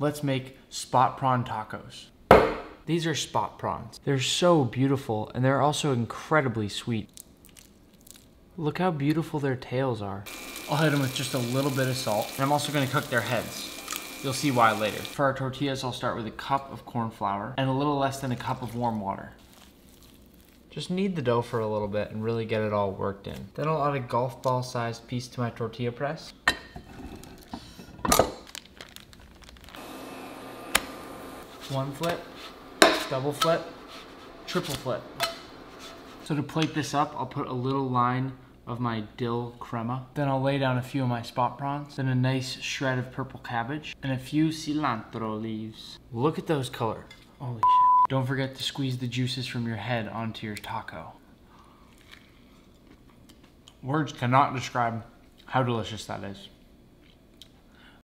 Let's make spot prawn tacos. These are spot prawns. They're so beautiful and they're also incredibly sweet. Look how beautiful their tails are. I'll hit them with just a little bit of salt. And I'm also gonna cook their heads. You'll see why later. For our tortillas, I'll start with a cup of corn flour and a little less than a cup of warm water. Just knead the dough for a little bit and really get it all worked in. Then I'll add a golf ball sized piece to my tortilla press. One flip, double flip, triple flip. So to plate this up, I'll put a little line of my dill crema. Then I'll lay down a few of my spot prawns, then a nice shred of purple cabbage, and a few cilantro leaves. Look at those colors. Holy shit. Don't forget to squeeze the juices from your head onto your taco. Words cannot describe how delicious that is.